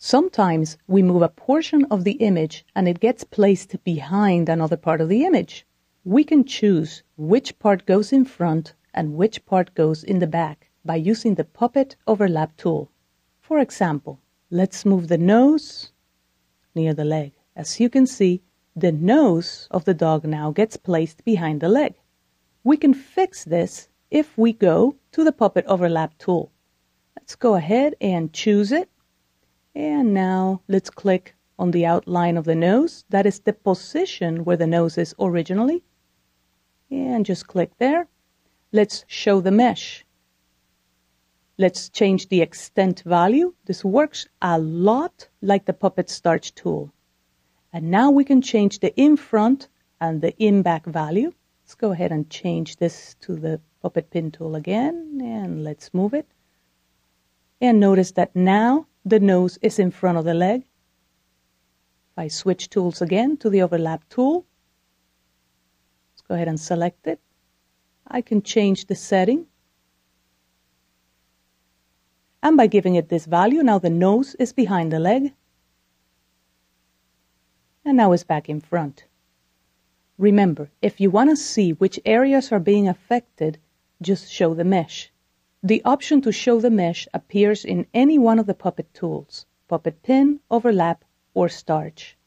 Sometimes we move a portion of the image and it gets placed behind another part of the image. We can choose which part goes in front and which part goes in the back by using the Puppet Overlap tool. For example, let's move the nose near the leg. As you can see, the nose of the dog now gets placed behind the leg. We can fix this if we go to the Puppet Overlap tool. Let's go ahead and choose it. And now let's click on the outline of the nose. That is the position where the nose is originally. And just click there. Let's show the mesh. Let's change the extent value. This works a lot like the Puppet Starch tool. And now we can change the in front and the in back value. Let's go ahead and change this to the Puppet Pin tool again and let's move it. And notice that now the nose is in front of the leg. If I switch tools again to the overlap tool, let's go ahead and select it. I can change the setting. And by giving it this value, now the nose is behind the leg. And now it's back in front. Remember, if you want to see which areas are being affected, just show the mesh. The option to show the mesh appears in any one of the Puppet tools, Puppet Pin, Overlap, or Starch.